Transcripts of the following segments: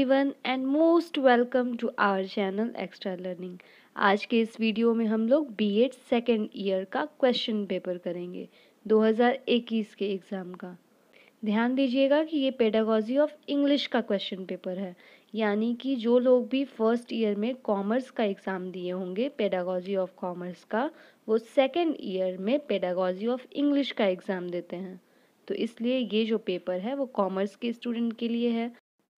Everyone and most welcome to our channel extra learning आज के इस वीडियो में हम लोग बीएड सेकेंड ईयर का क्वेश्चन पेपर करेंगे 2021 के एग्ज़ाम का। ध्यान दीजिएगा कि ये पेडागॉजी ऑफ़ इंग्लिश का क्वेश्चन पेपर है। यानी कि जो लोग भी फ़र्स्ट ईयर में कॉमर्स का एग्ज़ाम दिए होंगे पेडागॉजी ऑफ़ कॉमर्स का, वो सेकेंड ईयर में पेडागॉजी ऑफ़ इंग्लिश का एग्ज़ाम देते हैं। तो इसलिए ये जो पेपर है, वो कॉमर्स के स्टूडेंट के लिए है।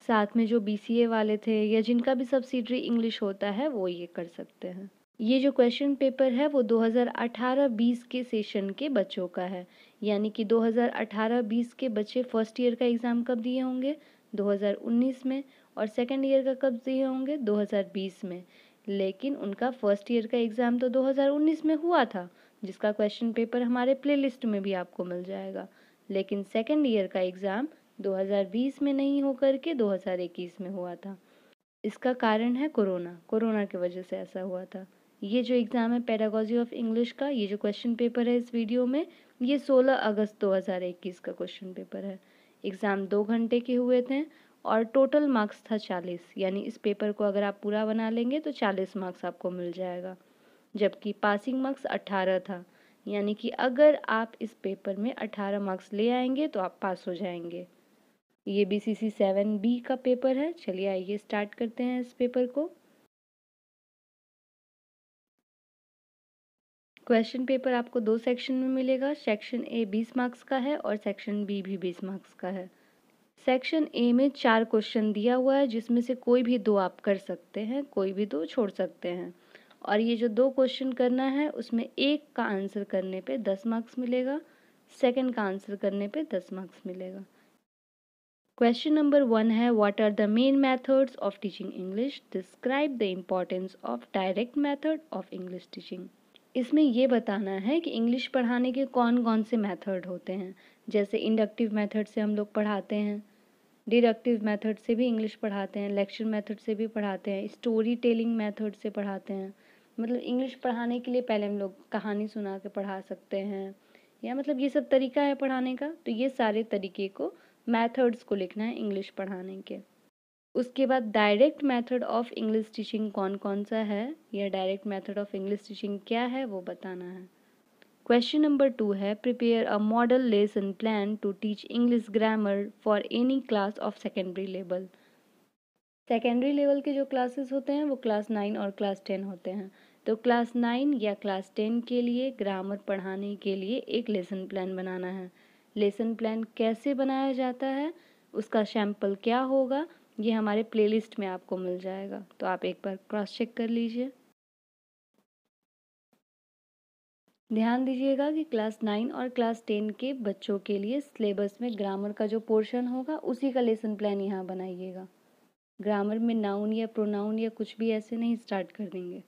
साथ में जो BCA वाले थे या जिनका भी सब्सिडरी इंग्लिश होता है, वो ये कर सकते हैं। ये जो क्वेश्चन पेपर है, वो 2018-20 के सेशन के बच्चों का है। यानी कि 2018-20 के बच्चे फ़र्स्ट ईयर का एग्ज़ाम कब दिए होंगे? 2019 में और सेकेंड ईयर का कब दिए होंगे? 2020 में। लेकिन उनका फ़र्स्ट ईयर का एग्ज़ाम तो 2019 में हुआ था, जिसका क्वेश्चन पेपर हमारे प्लेलिस्ट में भी आपको मिल जाएगा। लेकिन सेकेंड ईयर का एग्ज़ाम 2020 में नहीं होकर के 2021 में हुआ था। इसका कारण है कोरोना। कोरोना की वजह से ऐसा हुआ था। ये जो एग्ज़ाम है पेडागोजी ऑफ़ इंग्लिश का, ये जो क्वेश्चन पेपर है इस वीडियो में, ये 16 अगस्त 2021 का क्वेश्चन पेपर है। एग्ज़ाम दो घंटे के हुए थे और टोटल मार्क्स था चालीस। यानी इस पेपर को अगर आप पूरा बना लेंगे तो चालीस मार्क्स आपको मिल जाएगा। जबकि पासिंग मार्क्स अट्ठारह था। यानी कि अगर आप इस पेपर में अठारह मार्क्स ले आएँगे तो आप पास हो जाएँगे। ये B C C seven B का पेपर है। चलिए आइए स्टार्ट करते हैं इस पेपर को। क्वेश्चन पेपर आपको दो सेक्शन में मिलेगा। सेक्शन ए बीस मार्क्स का है और सेक्शन बी भी बीस मार्क्स का है। सेक्शन ए में चार क्वेश्चन दिया हुआ है, जिसमें से कोई भी दो आप कर सकते हैं, कोई भी दो छोड़ सकते हैं। और ये जो दो क्वेश्चन करना है, उसमें एक का आंसर करने पे दस मार्क्स मिलेगा। सेकंड का आंसर करने पे दस मार्क्स मिलेगा। क्वेश्चन नंबर वन है what are the main methods of teaching English describe the importance of direct method of English teaching इसमें ये बताना है कि इंग्लिश पढ़ाने के कौन कौन से मेथड होते हैं। जैसे इंडक्टिव मेथड से हम लोग पढ़ाते हैं डिडक्टिव मेथड से भी इंग्लिश पढ़ाते हैं लेक्चर मेथड से भी पढ़ाते हैं स्टोरी टेलिंग मेथड से पढ़ाते हैं। मतलब इंग्लिश पढ़ाने के लिए पहले हम लोग कहानी सुना के पढ़ा सकते हैं। या मतलब ये सब तरीका है पढ़ाने का तो ये सारे तरीके को मेथड्स को लिखना है इंग्लिश पढ़ाने के। उसके बाद direct method of English teaching कौन कौन सा है? या direct method of English teaching क्या है? वो बताना है। क्वेश्चन नंबर टू है prepare a model lesson plan to teach English grammar for any class of secondary level secondary level के जो क्लासेस होते हैं, वो क्लास नाइन और क्लास टेन होते हैं। तो क्लास नाइन या क्लास टेन के लिए ग्रामर पढ़ाने के लिए एक लेसन प्लान बनाना है। लेसन प्लान कैसे बनाया जाता है, उसका सैंपल क्या होगा, ये हमारे प्लेलिस्ट में आपको मिल जाएगा। तो आप एक बार क्रॉस चेक कर लीजिए। ध्यान दीजिएगा कि क्लास नाइन और क्लास टेन के बच्चों के लिए सिलेबस में ग्रामर का जो पोर्शन होगा, उसी का लेसन प्लान यहाँ बनाइएगा। ग्रामर में नाउन या प्रोनाउन या कुछ भी ऐसे नहीं स्टार्ट कर देंगे।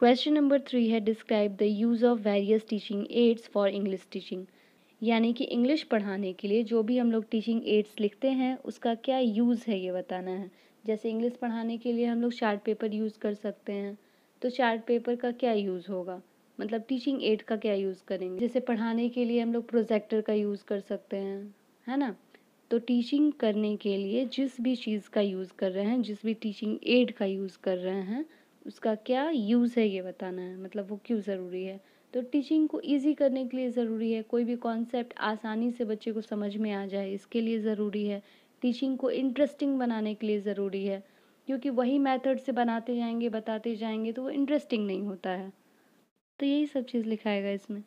क्वेश्चन नंबर थ्री है describe the use of various teaching aids for English teaching यानी कि इंग्लिश पढ़ाने के लिए जो भी हम लोग टीचिंग एड्स लिखते हैं, उसका क्या यूज़ है ये बताना है। जैसे इंग्लिश पढ़ाने के लिए हम लोग चार्ट पेपर यूज़ कर सकते हैं तो चार्ट पेपर का क्या यूज़ होगा? मतलब टीचिंग एड का क्या यूज़ करेंगे? जैसे पढ़ाने के लिए हम लोग प्रोजेक्टर का यूज़ कर सकते हैं, है ना? तो टीचिंग करने के लिए जिस भी चीज़ का यूज़ कर रहे हैं, जिस भी टीचिंग एड का यूज़ कर रहे हैं उसका क्या यूज़ है ये बताना है? मतलब वो क्यों ज़रूरी है? तो टीचिंग को इजी करने के लिए ज़रूरी है। कोई भी कॉन्सेप्ट आसानी से बच्चे को समझ में आ जाए इसके लिए ज़रूरी है। टीचिंग को इंटरेस्टिंग बनाने के लिए ज़रूरी है। क्योंकि वही मेथड से बनाते जाएँगे बताते जाएँगे तो वो इंटरेस्टिंग नहीं होता है। तो यही सब चीज़ लिखाएगा इसमें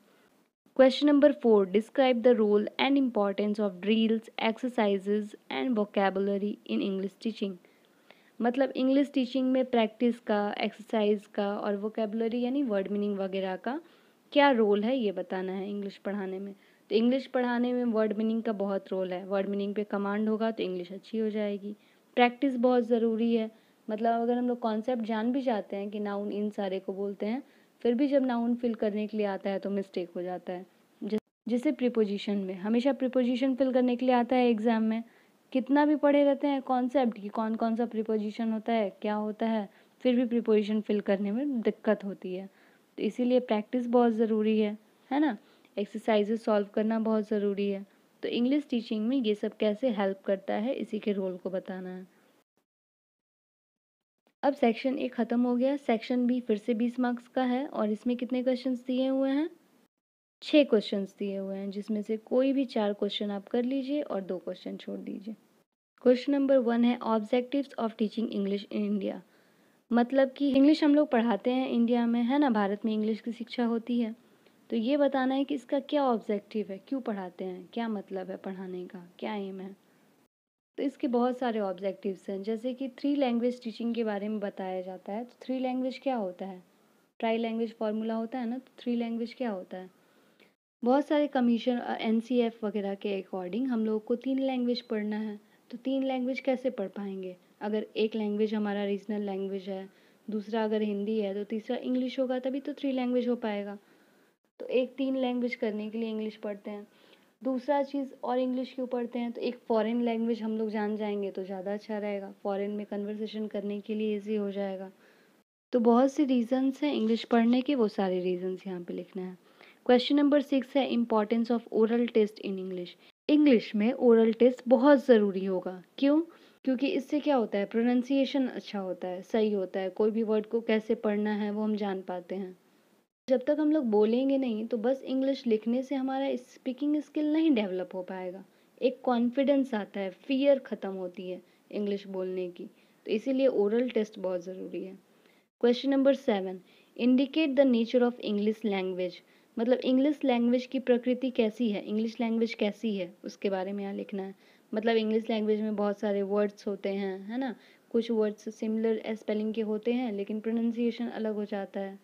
question number four describe the role and importance of drills exercises, and vocabulary in English teaching. मतलब इंग्लिश टीचिंग में प्रैक्टिस का एक्सरसाइज का और वोकेबलरी यानी वर्ड मीनिंग वगैरह का क्या रोल है ये बताना है इंग्लिश पढ़ाने में? तो इंग्लिश पढ़ाने में वर्ड मीनिंग का बहुत रोल है। वर्ड मीनिंग पे कमांड होगा तो इंग्लिश अच्छी हो जाएगी। प्रैक्टिस बहुत ज़रूरी है। मतलब अगर हम लोग कॉन्सेप्ट जान भी जाते हैं कि नाउन इन सारे को बोलते हैं, फिर भी जब नाउन फिल करने के लिए आता है तो मिस्टेक हो जाता है। जैसे प्रिपोजिशन में, हमेशा प्रिपोजिशन फिल करने के लिए आता है एग्ज़ाम में। कितना भी पढ़े रहते हैं कॉन्सेप्ट कि कौन कौन सा प्रिपोजिशन होता है, क्या होता है, फिर भी प्रिपोजिशन फिल करने में दिक्कत होती है। तो इसीलिए प्रैक्टिस बहुत ज़रूरी है है ना? एक्सरसाइजेस सॉल्व करना बहुत ज़रूरी है। तो इंग्लिश टीचिंग में ये सब कैसे हेल्प करता है, इसी के रोल को बताना है। अब सेक्शन ए ख़त्म हो गया सेक्शन बी फिर से बीस मार्क्स का है और इसमें कितने क्वेश्चंस दिए हुए हैं? छः क्वेश्चंस दिए हुए हैं, जिसमें से कोई भी चार क्वेश्चन आप कर लीजिए और दो क्वेश्चन छोड़ दीजिए। क्वेश्चन नंबर वन है objectives of teaching English in India मतलब कि इंग्लिश हम लोग पढ़ाते हैं इंडिया में, है ना? भारत में इंग्लिश की शिक्षा होती है। तो ये बताना है कि इसका क्या ऑब्जेक्टिव है? क्यों पढ़ाते हैं? क्या मतलब है पढ़ाने का? क्या एम है? तो इसके बहुत सारे ऑब्जेक्टिव्स हैं। जैसे कि थ्री लैंग्वेज टीचिंग के बारे में बताया जाता है। तो थ्री लैंग्वेज क्या होता है? ट्राई लैंग्वेज फार्मूला होता है ना? तो थ्री लैंग्वेज क्या होता है? बहुत सारे कमीशन एन सी एफ़ वगैरह के अकॉर्डिंग हम लोग को तीन लैंग्वेज पढ़ना है तो तीन लैंग्वेज कैसे पढ़ पाएँगे? अगर एक लैंग्वेज हमारा रीजनल लैंग्वेज है, दूसरा अगर हिंदी है तो तीसरा इंग्लिश होगा, तभी तो थ्री लैंग्वेज हो पाएगा। तो एक तीन लैंग्वेज करने के लिए इंग्लिश पढ़ते हैं। दूसरा चीज़ और इंग्लिश क्यों पढ़ते हैं? तो एक फ़ॉरेन लैंग्वेज हम लोग जान जाएँगे तो ज़्यादा अच्छा रहेगा। फ़ॉरेन में कन्वर्सेशन करने के लिए ईजी हो जाएगा। तो बहुत से रीजंस हैं इंग्लिश पढ़ने के, वो सारे रीजंस यहाँ पे लिखना है। क्वेश्चन नंबर सिक्स है importance of oral test in English English में ओरल टेस्ट बहुत ज़रूरी होगा। क्यों? क्योंकि इससे क्या होता है? प्रोनाउंसिएशन अच्छा होता है, सही होता है। कोई भी वर्ड को कैसे पढ़ना है, वो हम जान पाते हैं। जब तक हम लोग बोलेंगे नहीं तो बस इंग्लिश लिखने से हमारा स्पीकिंग स्किल नहीं डेवलप हो पाएगा। एक कॉन्फिडेंस आता है फियर ख़त्म होती है इंग्लिश बोलने की। तो इसीलिए ओरल टेस्ट बहुत ज़रूरी है। Question number seven indicate the nature of English language मतलब इंग्लिश लैंग्वेज की प्रकृति कैसी है? इंग्लिश लैंग्वेज कैसी है? उसके बारे में यहाँ लिखना है। मतलब इंग्लिश लैंग्वेज में बहुत सारे वर्ड्स होते हैं, है ना? कुछ वर्ड्स सिमिलर स्पेलिंग के होते हैं, लेकिन प्रोनाउंसिएशन अलग हो जाता है।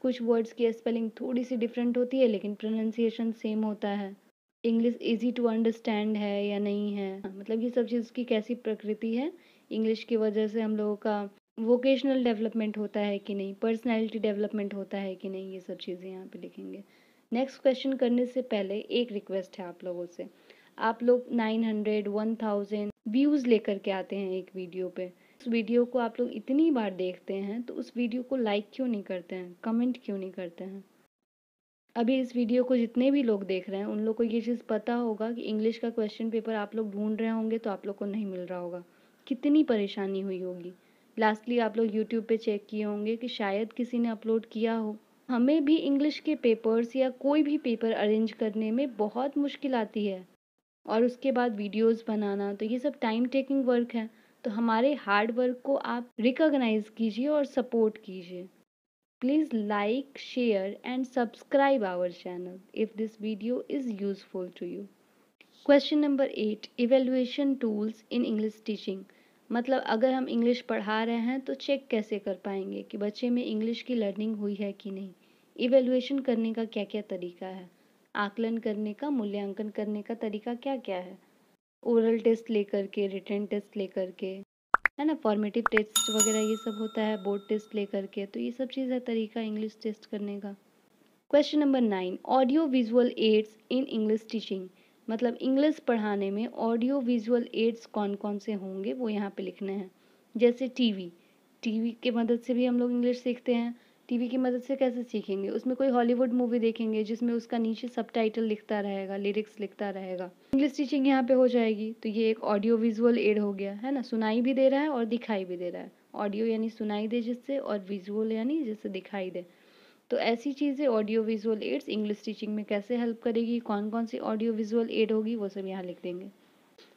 कुछ वर्ड्स की स्पेलिंग थोड़ी सी डिफरेंट होती है, लेकिन प्रोनाउंसिएशन सेम होता है। इंग्लिश इजी टू अंडरस्टैंड है या नहीं है? मतलब ये सब चीज़ की कैसी प्रकृति है? इंग्लिश की वजह से हम लोगों का वोकेशनल डेवलपमेंट होता है कि नहीं? पर्सनैलिटी डेवलपमेंट होता है कि नहीं? ये सब चीज़ें यहाँ पे लिखेंगे। नेक्स्ट क्वेश्चन करने से पहले एक रिक्वेस्ट है आप लोगों से। आप लोग 900, 1000 व्यूज़ लेकर के आते हैं एक वीडियो पे। उस वीडियो को आप लोग इतनी बार देखते हैं तो उस वीडियो को लाइक क्यों नहीं करते हैं? कमेंट क्यों नहीं करते हैं? अभी इस वीडियो को जितने भी लोग देख रहे हैं उन लोग को ये चीज़ पता होगा कि इंग्लिश का क्वेश्चन पेपर आप लोग ढूंढ रहे होंगे तो आप लोग को नहीं मिल रहा होगा। कितनी परेशानी हुई होगी। लास्टली आप लोग यूट्यूब पे चेक किए होंगे कि शायद किसी ने अपलोड किया हो। हमें भी इंग्लिश के पेपर्स या कोई भी पेपर अरेंज करने में बहुत मुश्किल आती है। और उसके बाद वीडियोस बनाना तो ये सब टाइम टेकिंग वर्क है। तो हमारे हार्ड वर्क को आप रिकॉग्नाइज कीजिए और सपोर्ट कीजिए। Please like share and subscribe our channel if this video is useful to you question number eight evaluation tools in English teaching मतलब अगर हम इंग्लिश पढ़ा रहे हैं तो चेक कैसे कर पाएँगे कि बच्चे में इंग्लिश की लर्निंग हुई है कि नहीं? इवेल्युएशन करने का क्या क्या तरीका है? आकलन करने का, मूल्यांकन करने का तरीका क्या क्या है? ओरल टेस्ट लेकर के रिटर्न टेस्ट लेकर के, है ना? फॉर्मेटिव टेस्ट वगैरह ये सब होता है बोर्ड टेस्ट लेकर के तो ये सब चीज़ है तरीका इंग्लिश टेस्ट करने का। Question number nine audio visual aids in English teaching मतलब इंग्लिश पढ़ाने में ऑडियो विजुअल एड्स कौन कौन से होंगे, वो यहाँ पे लिखने हैं। जैसे टीवी टीवी के मदद से भी हम लोग इंग्लिश सीखते हैं। टीवी की मदद से कैसे सीखेंगे? उसमें कोई हॉलीवुड मूवी देखेंगे, जिसमें उसका नीचे सब टाइटल लिखता रहेगा लिरिक्स लिखता रहेगा। इंग्लिश टीचिंग यहाँ पे हो जाएगी तो ये एक ऑडियो विजुअल एड हो गया, है ना? सुनाई भी दे रहा है और दिखाई भी दे रहा है। ऑडियो यानी सुनाई दे जिससे और विजुअल यानी जिससे दिखाई दे। तो ऐसी चीज़ें audio visual aids English teaching में कैसे हेल्प करेगी? कौन कौन सी ऑडियो विजुअल एड होगी? वो सब यहाँ लिख देंगे।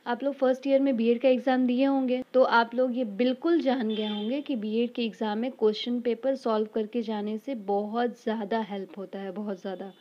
आप लोग फ़र्स्ट ईयर में बीएड का एग्ज़ाम दिए होंगे तो आप लोग ये बिल्कुल जान गए होंगे कि बीएड के एग्ज़ाम में क्वेश्चन पेपर सॉल्व करके जाने से बहुत ज़्यादा हेल्प होता है, बहुत ज़्यादा।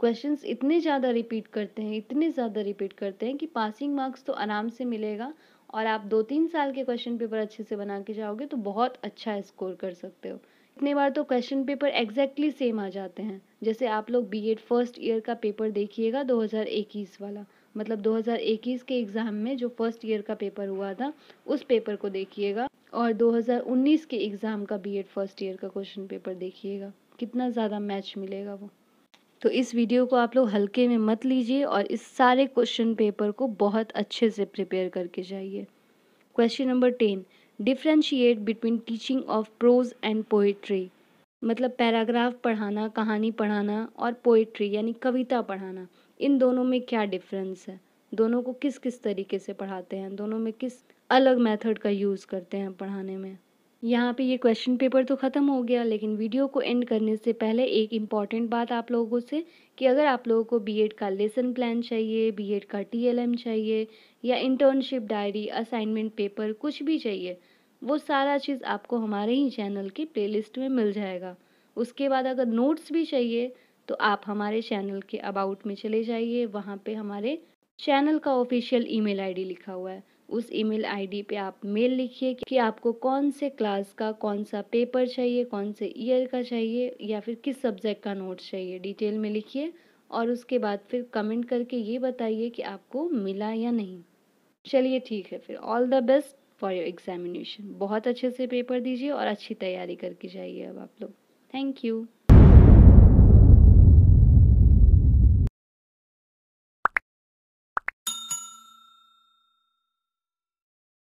क्वेश्चंस इतने ज़्यादा रिपीट करते हैं, इतने ज़्यादा रिपीट करते हैं कि पासिंग मार्क्स तो आराम से मिलेगा और आप दो तीन साल के क्वेश्चन पेपर अच्छे से बना के जाओगे तो बहुत अच्छा स्कोर कर सकते हो। इतने बार तो क्वेश्चन पेपर एग्जैक्टली सेम आ जाते हैं। जैसे आप लोग बीएड फ़र्स्ट ईयर का पेपर देखिएगा 2021 वाला। मतलब 2021 के एग्ज़ाम में जो फ़र्स्ट ईयर का पेपर हुआ था, उस पेपर को देखिएगा और 2019 के एग्ज़ाम का बीएड फ़र्स्ट ईयर का क्वेश्चन पेपर देखिएगा। कितना ज़्यादा मैच मिलेगा वो। तो इस वीडियो को आप लोग हल्के में मत लीजिए और इस सारे क्वेश्चन पेपर को बहुत अच्छे से प्रिपेयर करके जाइए। Question number ten differentiate between teaching of prose and poetry मतलब पैराग्राफ पढ़ाना, कहानी पढ़ाना और पोइट्री यानी कविता पढ़ाना, इन दोनों में क्या डिफरेंस है? दोनों को किस किस तरीके से पढ़ाते हैं? दोनों में किस अलग मेथड का यूज़ करते हैं पढ़ाने में? यहाँ पे ये क्वेश्चन पेपर तो ख़त्म हो गया, लेकिन वीडियो को एंड करने से पहले एक इंपॉर्टेंट बात आप लोगों से कि अगर आप लोगों को बीएड का लेसन प्लान चाहिए बीएड का टीएलएम चाहिए या इंटर्नशिप डायरी असाइनमेंट पेपर कुछ भी चाहिए, वो सारा चीज़ आपको हमारे ही चैनल की प्लेलिस्ट में मिल जाएगा। उसके बाद अगर नोट्स भी चाहिए तो आप हमारे चैनल के अबाउट में चले जाइए, वहाँ पर हमारे चैनल का ऑफिशियल ईमेल आईडी लिखा हुआ है। उस ईमेल आईडी पे आप मेल लिखिए कि आपको कौन से क्लास का, कौन सा पेपर चाहिए, कौन से ईयर का चाहिए या फिर किस सब्जेक्ट का नोट्स चाहिए। डिटेल में लिखिए और उसके बाद फिर कमेंट करके ये बताइए कि आपको मिला या नहीं। चलिए ठीक है, फिर all the best for your examination बहुत अच्छे से पेपर दीजिए और अच्छी तैयारी करके जाइए अब आप लोग। Thank you